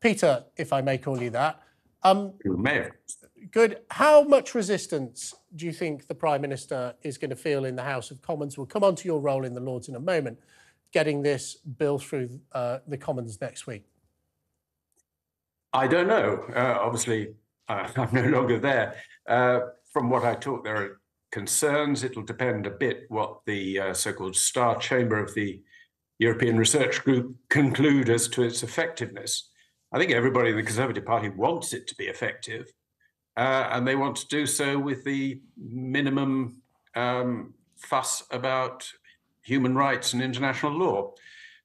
Peter, if I may call you that. Um, you may. Good. How much resistance do you think the Prime Minister is going to feel in the House of Commons? We'll come on to your role in the Lords in a moment, getting this bill through uh, the Commons next week. I don't know. Uh, obviously, uh, I'm no longer there. Uh, from what I talk, there are concerns. It'll depend a bit what the uh, so-called Star Chamber of the European Research Group conclude as to its effectiveness. I think everybody in the Conservative Party wants it to be effective, uh, and they want to do so with the minimum um, fuss about human rights and international law.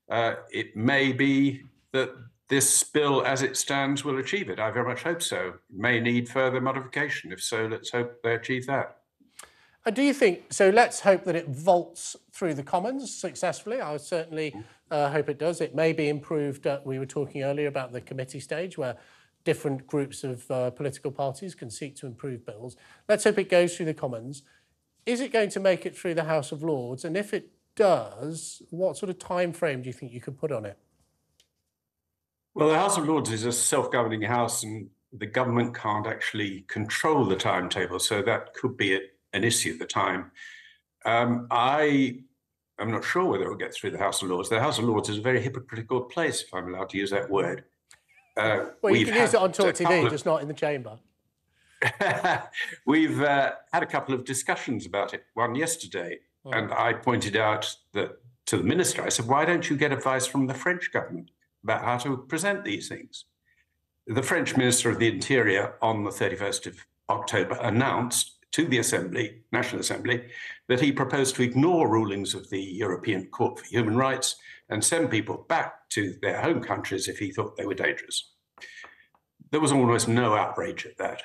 Uh, it may be that this bill, as it stands, will achieve it. I very much hope so. It may need further modification. If so, let's hope they achieve that. Do you think so? Let's hope that it vaults through the Commons successfully. I certainly uh, hope it does. It may be improved. Uh, we were talking earlier about the committee stage where different groups of uh, political parties can seek to improve bills. Let's hope it goes through the Commons. Is it going to make it through the House of Lords? And if it does, what sort of time frame do you think you could put on it? Well, the House of Lords is a self-governing house, and the government can't actually control the timetable, so that could be an issue at the time. Um, I am not sure whether it will get through the House of Lords. The House of Lords is a very hypocritical place, if I'm allowed to use that word. Uh, well, you can use it on Talk TV, of... just not in the chamber. we've uh, had a couple of discussions about it. One yesterday, oh. and I pointed out that to the minister, I said, "Why don't you get advice from the French government?" about how to present these things. The French Minister of the Interior on the 31st of October announced to the Assembly, National Assembly, that he proposed to ignore rulings of the European Court for Human Rights and send people back to their home countries if he thought they were dangerous. There was almost no outrage at that.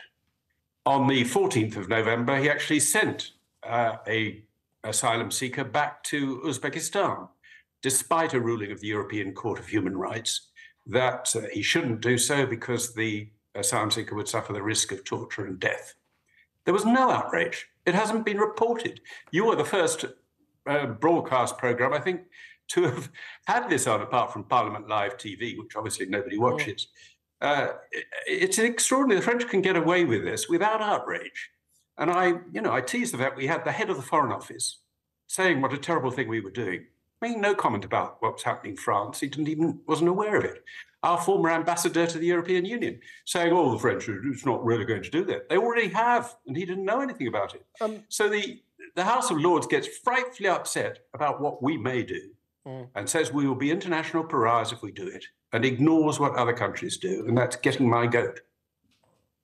On the 14th of November, he actually sent uh, a asylum seeker back to Uzbekistan despite a ruling of the European Court of Human Rights that uh, he shouldn't do so because the asylum seeker would suffer the risk of torture and death. There was no outrage. It hasn't been reported. You were the first uh, broadcast program, I think, to have had this on, apart from Parliament Live TV, which obviously nobody watches. Uh, it's extraordinary. The French can get away with this without outrage. And I, you know, I tease the fact we had the head of the Foreign Office saying what a terrible thing we were doing making no comment about what was happening in France. He didn't even wasn't aware of it. Our former ambassador to the European Union saying, "Oh, the French are not really going to do that. They already have," and he didn't know anything about it. Um, so the the House of Lords gets frightfully upset about what we may do, mm. and says we will be international pariahs if we do it, and ignores what other countries do, and that's getting my goat.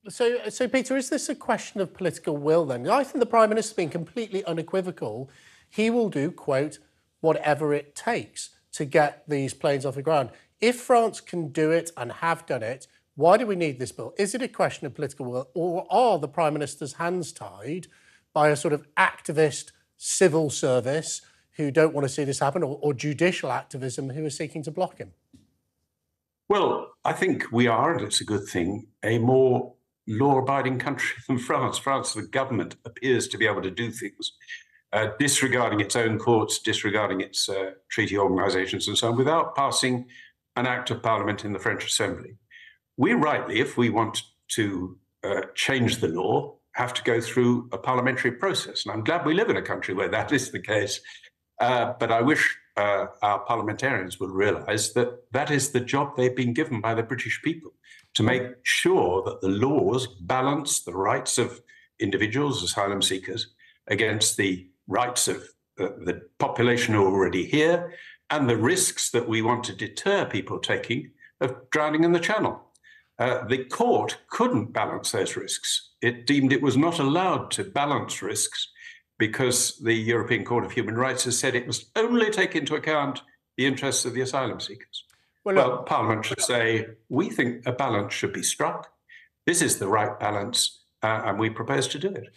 So, so Peter, is this a question of political will then? I think the Prime Minister's been completely unequivocal. He will do, quote, whatever it takes to get these planes off the ground. If France can do it and have done it, why do we need this bill? Is it a question of political will, or are the Prime Minister's hands tied by a sort of activist civil service who don't want to see this happen, or, or judicial activism who are seeking to block him? Well, I think we are, and it's a good thing, a more law abiding country than France. France, the government appears to be able to do things uh, disregarding its own courts, disregarding its uh, treaty organizations and so on, without passing an act of parliament in the French Assembly. We rightly, if we want to uh, change the law, have to go through a parliamentary process. And I'm glad we live in a country where that is the case. Uh, but I wish uh, our parliamentarians would realize that that is the job they've been given by the British people to make sure that the laws balance the rights of individuals, asylum seekers, against the rights of uh, the population already here and the risks that we want to deter people taking of drowning in the channel. Uh, the court couldn't balance those risks. It deemed it was not allowed to balance risks because the European Court of Human Rights has said it must only take into account the interests of the asylum seekers. Well, well Parliament should say, we think a balance should be struck. This is the right balance, uh, and we propose to do it.